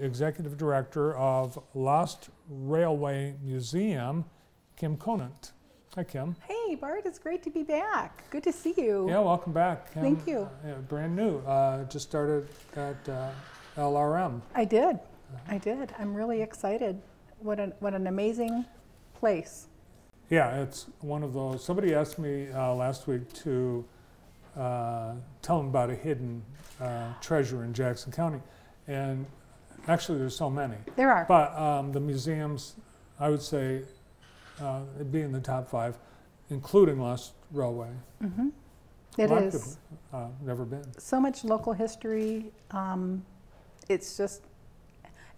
Executive Director of Lost Railway Museum, Kim Conant. Hi, Kim. Hey, Bart, it's great to be back. Good to see you. Yeah, welcome back. Kim. Thank you. Uh, yeah, brand new. Uh, just started at uh, LRM. I did. I did. I'm really excited. What an, what an amazing place. Yeah, it's one of those. Somebody asked me uh, last week to uh, tell them about a hidden uh, treasure in Jackson County. And actually, there's so many. There are. But um, the museums, I would say, uh, it'd be in the top five, including Lost Railway. hmm It is. People, uh, never been. So much local history. Um, it's just,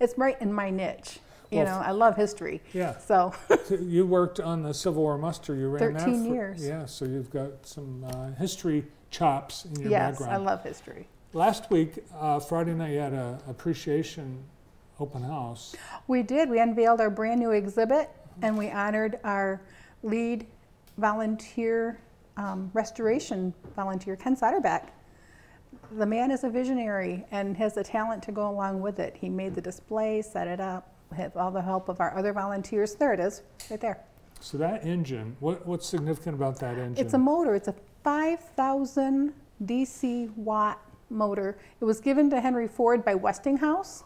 it's right in my niche. You Well, know, I love history. Yeah. So, you worked on the Civil War muster. You ran that 13 for, years. Yeah, so you've got some uh, history chops in your yes, background. I love history. Last week, uh, Friday night, you had an appreciation open house. We did. We unveiled our brand new exhibit and we honored our lead volunteer, um, restoration volunteer, Ken Soderbeck. The man is a visionary and has the talent to go along with it. He made the display, set it up, had all the help of our other volunteers. There it is, right there. So that engine, what, what's significant about that engine? It's a motor. It's a 5,000 DC watt motor. It was given to Henry Ford by Westinghouse.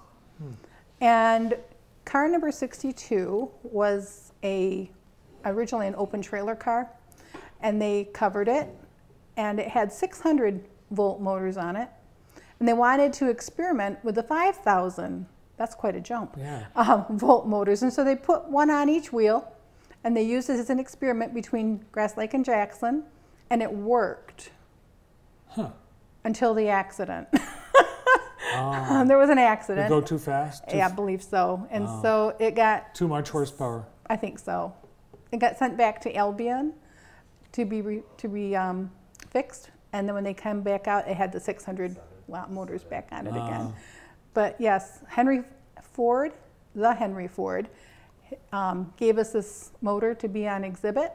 And car number 62 was a originally an open trailer car, and they covered it, and it had 600 volt motors on it, and they wanted to experiment with the 5,000. That's quite a jump yeah. um, volt motors. And so they put one on each wheel and they used it as an experiment between Grass Lake and Jackson, and it worked Huh. Until the accident. Um, there was an you accident. go too fast? Too, yeah, I believe so. And Oh. so it got, too much horsepower. I think so. It got sent back to Albion to be re, to be um, fixed. And then when they come back out, it had the 600 watt motors back on it again. Ah. But yes, Henry Ford, the Henry Ford, um, gave us this motor to be on exhibit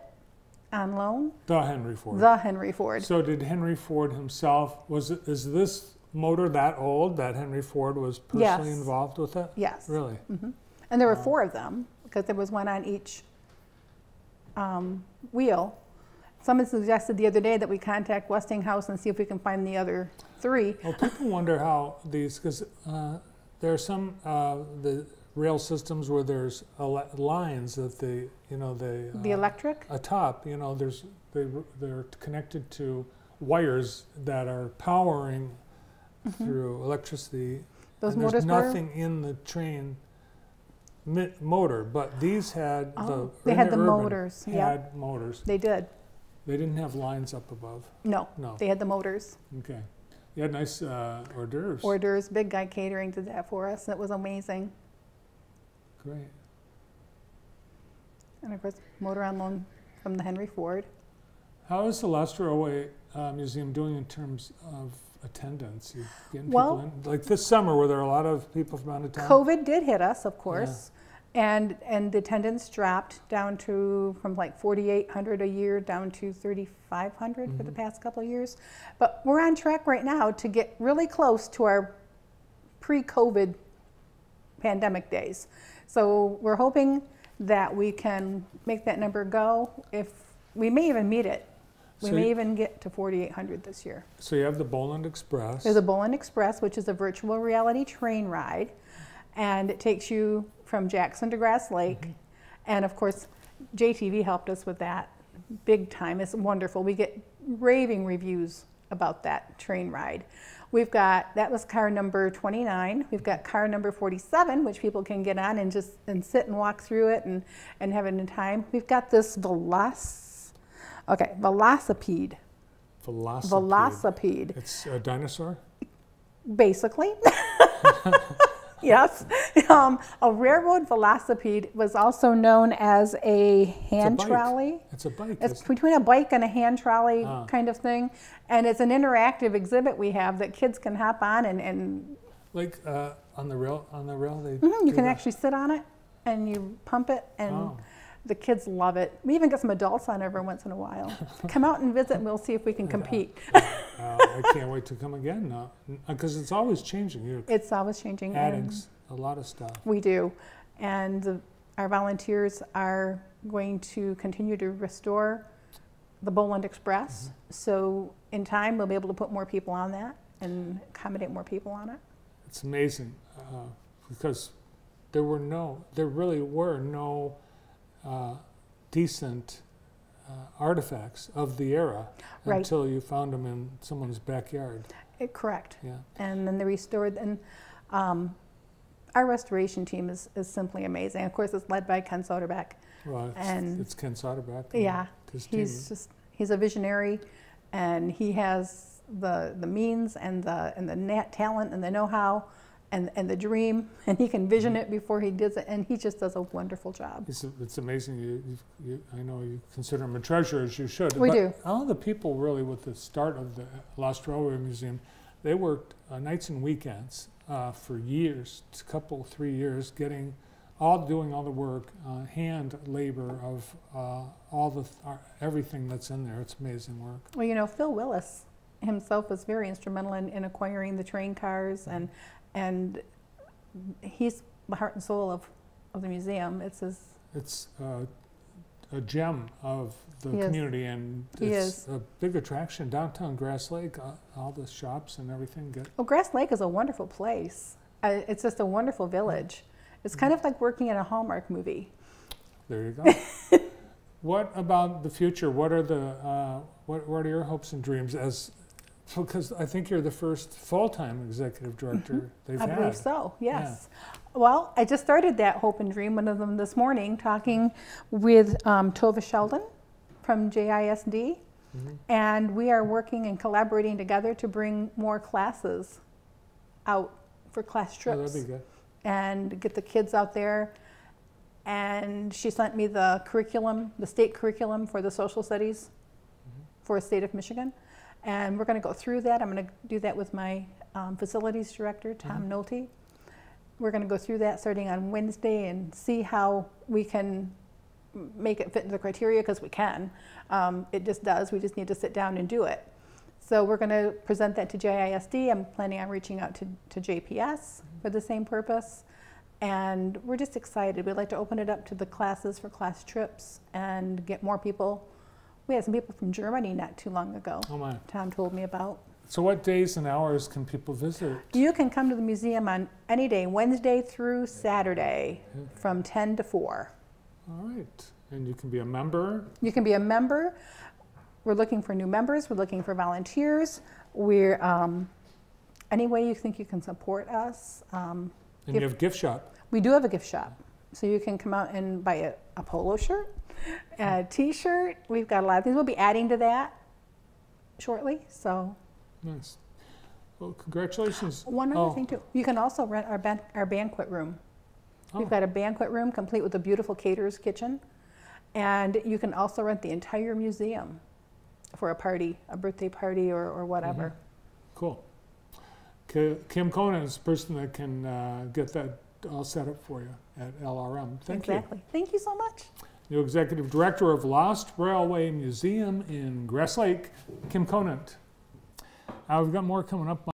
on loan. The Henry Ford. The Henry Ford. So did Henry Ford himself, was it, is this motor that old that Henry Ford was personally Yes. involved with it? Yes. Really? And there were Wow. four of them because there was one on each um, wheel. Someone suggested the other day that we contact Westinghouse and see if we can find the other three. Well, people wonder how these, because uh, there are some uh, the rail systems where there's lines that they, you know, they The uh, electric? atop, you know, there's they they're connected to wires that are powering through electricity. Those and motors there's were? nothing in the train motor, but these had Oh, the they had the Urban motors, Had yep. motors. They did. They didn't have lines up above. No, No. they had the motors. Okay. You had nice uh, hors d'oeuvres. Orders, big guy catering did that for us. It was amazing. Great. And of course, motor on loan from the Henry Ford. How is the Lost Railway uh, Museum doing in terms of attendance? You getting Well- people in? Like this summer, were there a lot of people from out of town? COVID did hit us, of course, and and the attendance dropped down to from like 4,800 a year down to 3,500 for the past couple of years. But we're on track right now to get really close to our pre-COVID pandemic days. So we're hoping that we can make that number go. If we may even meet it, we So may even get to 4,800 this year. So you have the Boland Express. There's a Boland Express, which is a virtual reality train ride, and it takes you from Jackson to Grass Lake. Mm-hmm. And of course, JTV helped us with that big time. It's wonderful. We get raving reviews about that train ride. We've got that was car number 29. We've got car number 47, which people can get on and just and sit and walk through it and and have a time. We've got this Veloc, okay, Velocipede, Velocipede. Velocipede. It's a dinosaur? basically. yes. Um, a railroad velocipede was also known as a hand bike. trolley. It's a bike. It's between a bike and a hand trolley Ah. kind of thing. And it's an interactive exhibit we have that kids can hop on and, and Like uh, on the rail, on the rail, they. mhm, you can that? actually sit on it and you pump it. And Oh. the kids love it. We even get some adults on every once in a while. Come out and visit, and we'll see if we can compete. Uh, I can't wait to come again now, because it's always changing. You're It's always changing. adding a lot of stuff. We do. And the- our volunteers are going to continue to restore the Boland Express. So in time, we'll be able to put more people on that and accommodate more people on it. It's amazing uh, because there were no, there really were no uh, decent uh, artifacts of the era Right. until you found them in someone's backyard. Eh, Correct. Yeah. And then they restored, and um, our restoration team is, is simply amazing. Of course, it's led by Ken Soderbeck. Well, it's, And- it's Ken Soderbeck. Yeah, His team. He's just, he's a visionary and he has the, the means and the, and the talent and the know-how and, and the dream and he can vision Mm-hmm. it before he does it and he just does a wonderful job. It's, it's amazing. You, you, I know you consider him a treasure, as you should. We do. All the people really with the start of the Lost Railway Museum, they worked uh, nights and weekends uh, for years, a couple, three years, getting all doing all the work, uh, hand labor of uh, all the uh, everything that's in there. It's amazing work. Well, you know, Phil Willis himself was very instrumental in, in acquiring the train cars and, and he's the heart and soul of, of the museum. It's his, It's uh, a gem of the He is. community, and it's a big attraction downtown Grass Lake. Uh, all the shops and everything get well, Grass Lake is a wonderful place. Uh, it's just a wonderful village. It's kind of like working in a Hallmark movie. There you go. what about the future? What are the uh, what, what are your hopes and dreams as because I think you're the first full-time executive director they've Mm-hmm. I had. believe so, yes. Well, I just started that hope and dream, one of them this morning, talking with um, Tova Sheldon from JISD. Mhm. And we are working and collaborating together to bring more classes out for class Oh, trips that'd be good. and get the kids out there. And she sent me the curriculum, the state curriculum for the social studies for the state of Michigan. And we're going to go through that. I'm going to do that with my um, facilities director, Tom Nolte. We're going to go through that starting on Wednesday and see how we can make it fit into the criteria because we can. Um, it just does. We just need to sit down and do it. So we're going to present that to JISD. I'm planning on reaching out to, to JPS for the same purpose. And we're just excited. We'd like to open it up to the classes for class trips and get more people. We had some people from Germany not too long ago. Oh my! Tom told me about. So what days and hours can people visit? You can come to the museum on any day, Wednesday through Saturday, from 10 to 4. All right, and you can be a member. You can be a member. We're looking for new members. We're looking for volunteers. We're um, any way you think you can support us. Um, And If- you have a gift shop. we do have a gift shop, so you can come out and buy a, a polo shirt, a T-shirt. We've got a lot of things. We'll be adding to that shortly. So Nice. Well, congratulations. one other Oh. thing too, you can also rent our ban- our banquet room. Oh. We've got a banquet room complete with a beautiful caterer's kitchen, and you can also rent the entire museum for a party, a birthday party or, or whatever. Cool. Kim Conant is the person that can uh, get that all set up for you at LRM. Thank you. exactly. Thank you so much. New Executive Director of Lost Railway Museum in Grass Lake, Kim Conant. Uh, we've got more coming up